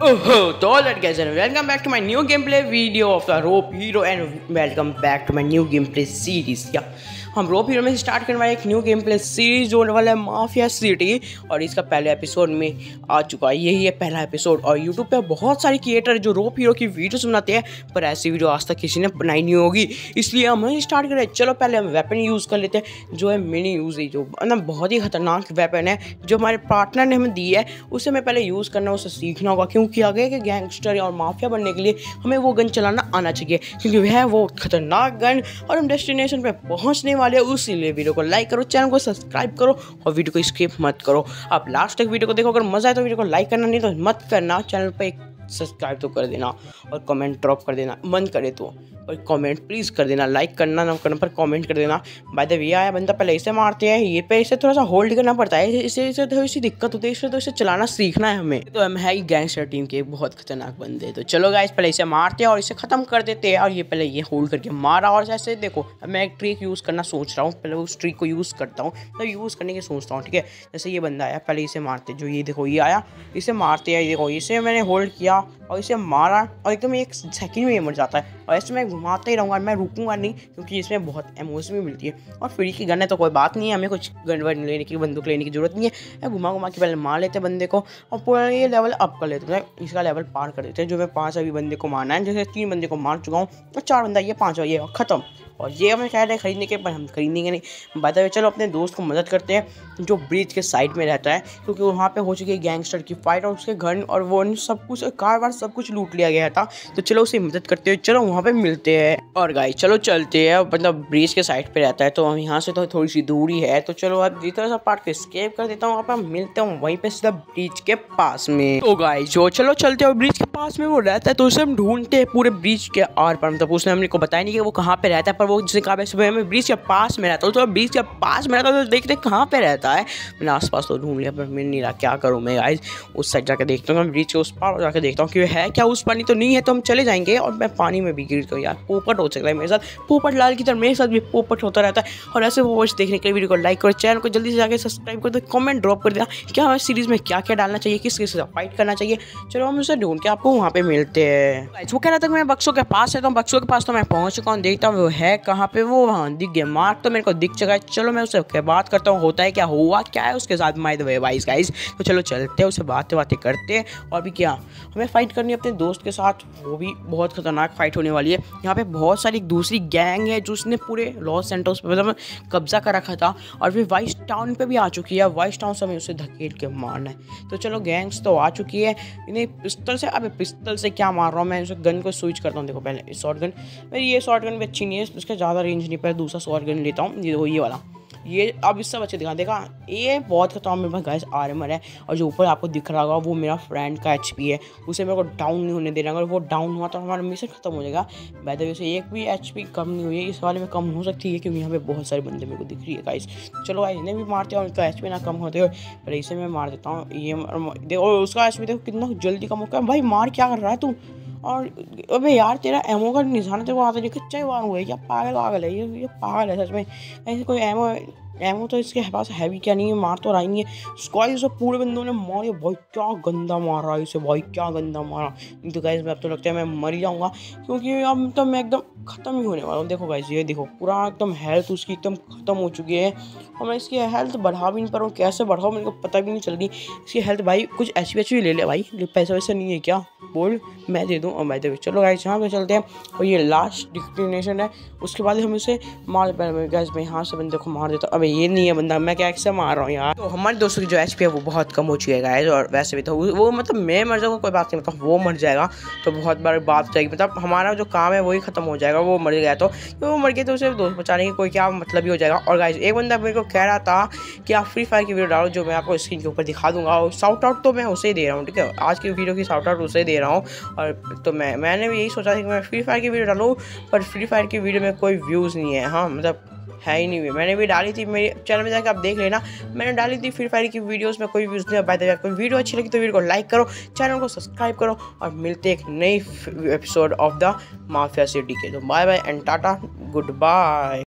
Oh, all that guys and welcome back to my new gameplay video of the rope hero and welcome back to my new gameplay series. Yeah हम रोप hero में start करने वाले एक new game play series जो वाला है mafia city और इसका पहले एपिसोड में आ चुका है। यही है पहला एपिसोड और यूट्यूब पर बहुत सारे क्रिएटर जो रोप हीरो की वीडियोस बनाते हैं, पर ऐसी वीडियो आज तक किसी ने बनाई नहीं होगी। इसलिए हम स्टार्ट करें। चलो पहले हम वेपन यूज़ कर लेते हैं, जो है मिनी यूज़ जो मतलब बहुत ही खतरनाक वेपन है, जो हमारे पार्टनर ने हमें दी है, उसे हमें पहले यूज़ करना, उसे सीखना होगा, क्योंकि आगे के गैंगस्टर और माफिया बनने के लिए हमें वो गन चलाना आना चाहिए, क्योंकि वह वो खतरनाक गन और हम डेस्टिनेशन पर पहुँचने वाले उसी लिए वीडियो को लाइक करो चैनल को सब्सक्राइब करो और वीडियो को स्किप मत करो। आप लास्ट तक वीडियो को देखो, अगर मज़ा आए तो वीडियो को लाइक करना, नहीं तो मत करना चैनल पर सब्सक्राइब तो कर देना और कमेंट ड्रॉप कर देना मन करे तो। और कमेंट प्लीज़ कर देना लाइक करना ना करना, पर कमेंट कर देना। बाय द वे आया बंदा पहले इसे मारते हैं, ये पे इसे थोड़ा सा होल्ड करना पड़ता है। इसे इसे थोड़ी सी दिक्कत होती है इससे तो इसे चलाना सीखना है हमें। तो हम है गैंगस्टर टीम के बहुत खतरनाक बंदे। तो चलो गाइस पहले इसे मारते हैं और इसे ख़त्म कर देते हैं। और ये पहले ये होल्ड करके मारा और जैसे देखो मैं एक ट्रिक यूज़ करना सोच रहा हूँ। पहले उस ट्रिक को यूज़ करता हूँ तो यूज़ करने की सोचता हूँ, ठीक है? जैसे ये बंदा आया, पहले इसे मारते जो ये देखो, ये आया, इसे मारते हैं देखो, इसे मैंने होल्ड किया और इसे मारा और एकदम एक सेकंड में ये मर जाता है। और ऐसे मैं घुमाते ही रहूँगा मैं रुकूँगा नहीं, क्योंकि इसमें बहुत एमोशन भी मिलती है। और फ्री की गन है तो कोई बात नहीं है, हमें कुछ गन वन लेने की, बंदूक लेने की ज़रूरत नहीं है। घुमा घुमा के पहले मार लेते बंदे को और पूरा ये लेवल अप कर लेते हैं। इसका लेवल पार कर देते हैं, जो मैं पाँच अभी बंदे को मारना है। जैसे तीन बंदे को मार चुका हूँ और चार बंदा ये पाँच ये ख़त्म। और ये हमें कह हैं खरीदने के, पर हम खरीदेंगे नहीं। बताए चलो अपने दोस्त को मदद करते हैं, जो ब्रिज के साइड में रहता है, क्योंकि वहाँ पे हो चुकी है गैंगस्टर की फाइट और उसके घर और वो सब कुछ कार वार सब कुछ लूट लिया गया था। तो चलो उसे मदद करते हुए चलो वहाँ पे मिलते हैं। और गाई चलो चलते हैं मतलब ब्रिज के साइड पे रहता है तो हम यहाँ से तो थोड़ी सी दूरी है तो चलो अब जितना सा पार्ट को स्केप कर देता हूँ, वहाँ पर मिलते हैं, वहीं पे सीधा ब्रिज के पास में। तो गाई जो चलो चलते हो ब्रिज पास में वो रहता है तो उसे हम ढूंढते हैं पूरे ब्रिज के आर पर। मतलब उसने हमने को बताया नहीं कि वो कहाँ पे रहता है, पर वो जिसे कहा सुबह में ब्रिज के पास में रहता हूँ। तो ब्रिज के पास में रहता हूँ तो देखते कहाँ पर रहता है। मैंने आसपास तो ढूंढ लिया, पर मिल नहीं रहा, क्या करूँ मैं गाइज़ उस साइड जाकर देखता हूँ मैं ब्रिज के उस पार जाकर देखता हूँ कि है क्या उस पानी तो नहीं है तो हम चले जाएँगे। और मैं पानी में भी गिरता हूँ यार, पोपट हो सकता है मेरे साथ। पोपट लाल की तरह मेरे साथ भी पोपट होता रहता है। और ऐसे वो देखने के लिए वीडियो को लाइक करो चैनल को जल्दी से जाकर सब्सक्राइब कर दो कमेंट ड्रॉप कर देना क्या हमें सीरीज़ में क्या क्या डालना चाहिए किस किस फाइट करना चाहिए। चलो, हम उसे ढूंढ के आपको वहाँ पे मिलते हैं। वो कह रहा था मैं बक्सों के पास है तो बक्सों के पास तो मैं पहुँच चुका हूँ देखता हूँ, वो है कहाँ पे? वो वहाँ दिख गया, मार्क तो मेरे को दिख चुका है। चलो मैं उससे बात करता हूँ, होता है क्या, हुआ क्या है उसके साथ? माई द गाइस तो चलो चलते हैं, उससे बातें बातें करते हैं। और भी क्या, हमें फाइट करनी है अपने दोस्त के साथ, वो भी बहुत खतरनाक फाइट होने वाली है। यहाँ पे बहुत सारी दूसरी गैंग है जो उसने पूरे लॉस सेंटर्स पर मतलब कब्जा कर रखा था। और फिर वाइस टाउन पे भी आ चुकी है। वाइस टाउन से हमें उसे धकेल के मारना है। तो चलो गैंग्स तो आ चुकी है। इन्हें पिस्तल से, अब पिस्तल से क्या मार रहा हूँ? मैं उसे गन को स्विच करता हूँ। देखो, पहले शॉर्ट गन मेरी ये शॉर्ट गन भी अच्छी नहीं है उसका ज़्यादा रेंज नहीं, पर दूसरा शॉर्ट गन लेता हूँ। ये ये वाला। ये अब इससे बच्चे दिखा देखा, ये बहुत खतरनाक मेरे पास गैस आर्मर है और जो ऊपर आपको दिख रहा होगा वो मेरा फ्रेंड का एचपी है। उसे मेरे को डाउन नहीं होने दे देना, अगर वो डाउन हुआ तो हमारा मिशन खत्म हो जाएगा। वैसे वैसे एक भी एचपी कम नहीं हुई है, इस वाले में कम हो सकती है क्योंकि यहाँ पे बहुत सारे बंदे मेरे को दिख रही है गाइस चलो भाई इन्हें भी मारते हैं उनका एच ना कम होते हो पर इसे मैं मार देता हूँ। ये देखो उसका एचपी देखो कितना जल्दी कम होगा भाई मार क्या कर रहा है तू? और अबे यार, तेरा एमओ का निशान तेरे को आता है कच्चा ही हुआ है क्या पागल पागल है ये ये पागल है सच में। ऐसे कोई एमओ एमओ तो इसके पास हैवी क्या नहीं है, मार तो रहा ही नहीं है। स्कॉल से पूरे बंदों ने मारे भाई, क्या गंदा मारा इसे, भाई, क्या गंदा मारा। तो गाइज़ मैं अब तो लगता है मैं मर जाऊँगा, क्योंकि अब तो मैं एकदम ख़त्म ही होने वाला हूँ। देखो गाइज़ ये देखो, पूरा एकदम हेल्थ उसकी एकदम ख़त्म हो चुकी है। और मैं इसकी हेल्थ बढ़ा भी नहीं पा रहा हूँ। कैसे बढ़ाऊँ, मेरे को पता भी नहीं चल रही। इसकी हेल्थ भाई कुछ एच पी ले ले भाई। पैसा वैसा नहीं है क्या? बोल, मैं दे दूँ और मैं दे दूँ। चलो गाइज़ यहाँ पे चलते हैं। और ये लास्ट डिस्टिनेशन है। उसके बाद हम इसे मार पहले गैस में यहाँ से बंदे को मार देता हूँ। अब, ये नहीं है बंदा। मैं क्या ऐसे मार रहा हूँ यार? तो हमारे दोस्तों की जो एचपी है, वो बहुत कम हो चुकी है गाइज़ और वैसे भी तो वो मतलब मैं मर जाऊँगा, कोई बात नहीं। मतलब वो मर जाएगा तो बहुत बार बात जाएगी। मतलब हमारा जो काम है वही खत्म हो जाएगा। वो मर गया। तो वो मर गया? तो उसे दोस्त बचाने की कोई क्या मतलब ही हो जाएगा। और गाइज़ एक बंदा मेरे को कह रहा था कि आप फ्री फायर की वीडियो डालो, जो मैं आपको स्क्रीन के ऊपर दिखा दूँगा। और साउट आउट तो मैं उसे ही दे रहा हूँ, ठीक है? आज की वीडियो की साउट आउट उसे दे रहा हूँ। और तो मैं, मैंने भी यही सोचा था कि मैं फ्री फायर की वीडियो डालूँ, पर फ्री फायर की वीडियो में कोई व्यूज़ नहीं है हाँ? मतलब है ही नहीं। हुई मैंने भी डाली थी, मेरे चैनल में जाकर आप देख लेना। मैंने डाली थी फ्री फायर की वीडियोस में, कोई व्यूज़ नहीं बाय द वीडियो अच्छी लगी तो वीडियो को लाइक करो चैनल को सब्सक्राइब करो और मिलते एक नई episode of the mafia city के तो bye bye and tata good bye